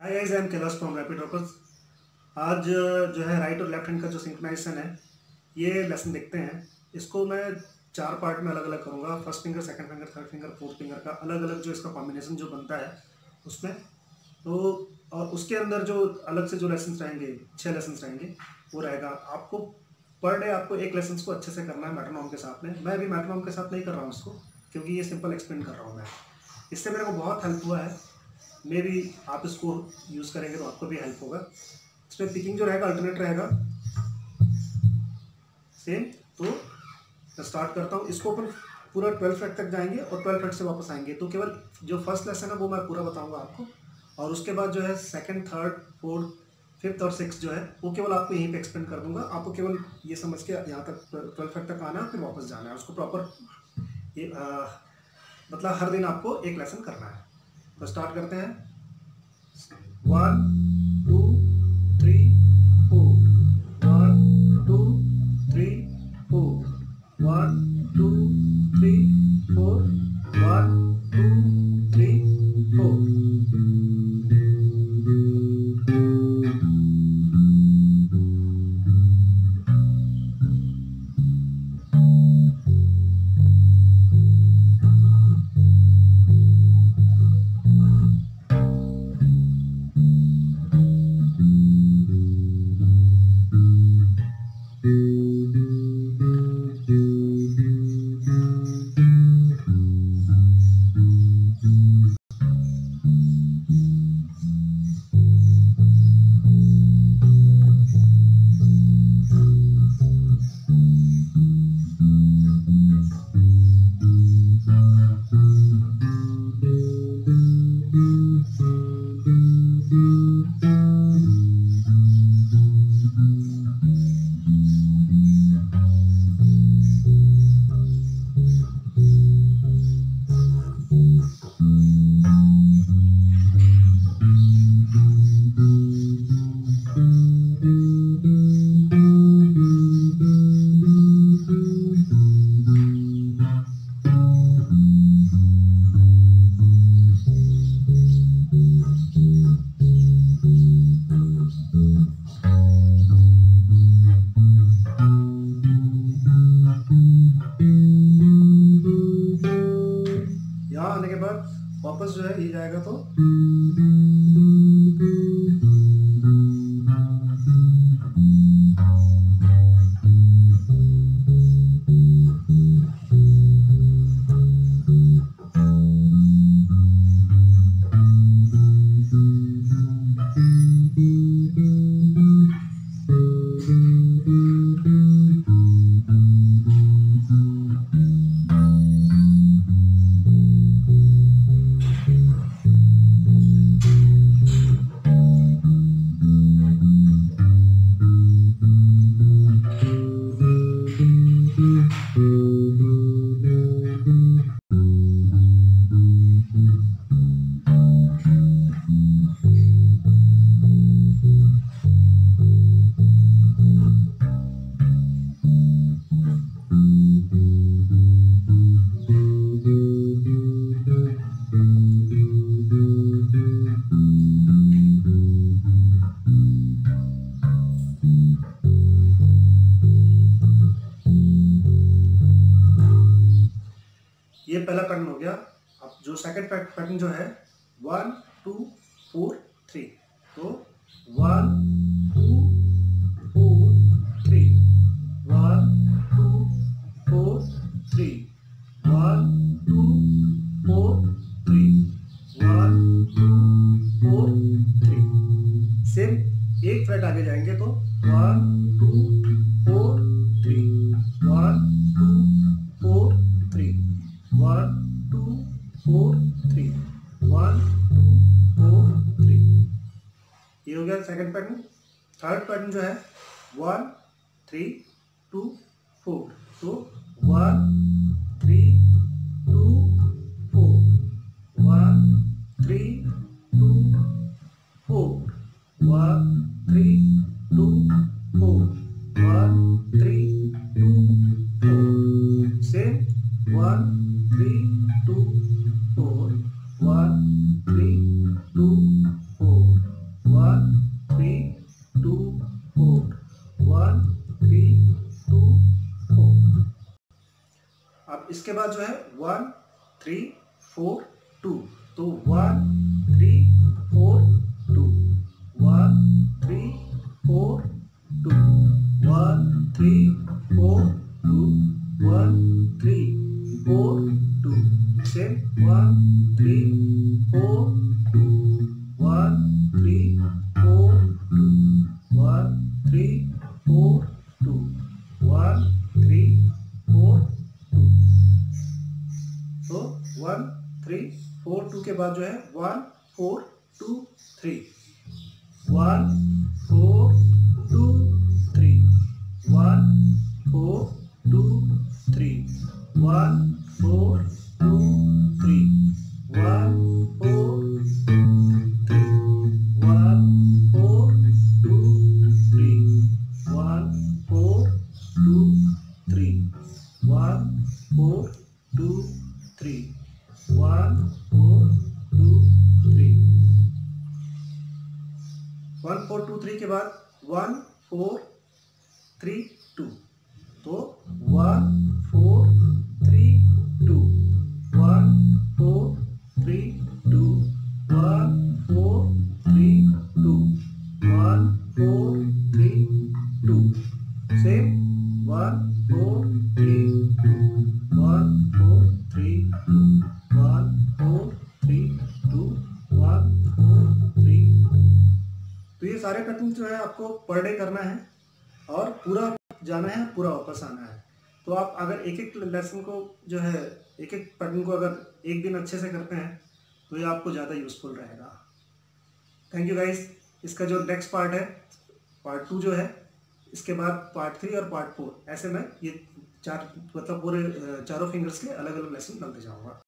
Hi guys I am Kailash from rapid rockers आज, जो है राइट और लेफ़्ट हैंड का जो सिंक्रोनाइजेशन है, ये लेसन देखते हैं। इसको मैं चार पार्ट में अलग अलग करूँगा। First finger second finger third finger fourth finger का अलग अलग जो इसका कॉम्बिनेशन जो बनता है, उसमें। तो और उसके अंदर जो अलग से जो लेसन रहेंगे छः लेसन रहेंगे, वो रहेगा। आपको पर डे आपको एक लेसन को अच्छे से करना है मेट्रोनॉम के साथ में। मैं अभी मेट्रोनॉम के साथ नहीं कर रहा हूँ इसको, क्योंकि ये सिंपल एक्सप्लेन कर रहा हूँ मैं। इससे मेरे को बहुत हेल्प हुआ है। मे भी आप इसको यूज़ करेंगे तो आपको भी हेल्प होगा। इसमें पिकिंग जो रहेगा अल्टरनेट रहेगा। सेम तो मैं स्टार्ट करता हूँ। इसको अपन पूरा ट्वेल्व फ्रेट तक जाएँगे और ट्वेल्व फ्रेट से वापस आएँगे। तो केवल जो फ़र्स्ट लेसन है वो मैं पूरा बताऊँगा आपको। और उसके बाद जो है सेकेंड थर्ड फोर्थ फिफ्थ और सिक्स जो है, वो केवल आपको यहीं पे एक्सप्लेन कर दूँगा। आपको केवल ये समझ के यहाँ तक ट्वेल्थ फ्रेट तक आना है, फिर वापस जाना है। उसको प्रॉपर ये मतलब हर दिन आपको एक लेसन करना है। तो स्टार्ट करते हैं। One two three four one two three four one two three four के बाद वापस जो है ये जाएगा तो। ये पहला पैटर्न हो गया। अब जो सेकंड पैटर्न जो है वन टू फोर थ्री तो one two four three one two four three one two four three one two four three same एक फ्रेट आगे जाएँगे तो वन टू ये हो गया सेकंड पैटर्न थर्ड पैटर्न जो है वन थ्री टू फोर तो one three two four one three here 1 3 4 2 so 1 3 4 2 1 3 4 2 1 3 4 2 1 3 4 2 same. 1 3 4 2 1 बाद जो है one four two three one four two three one four four two three के बाद वन फोर थ्री टू। तो one four three two. One four three सारे pattern जो है आपको पर डे करना है और पूरा जाना है, पूरा वापस आना है। तो आप अगर एक एक लेसन को जो है एक एक पैटर्न को अगर एक दिन अच्छे से करते हैं तो ये आपको ज़्यादा यूज़फुल रहेगा। थैंक यू गाइस इसका जो नेक्स्ट पार्ट है पार्ट टू जो है, इसके बाद पार्ट थ्री और पार्ट फोर ऐसे मैं ये चार मतलब पूरे चारों फिंगर्स के अलग अलग लेसन डालते जाऊँगा।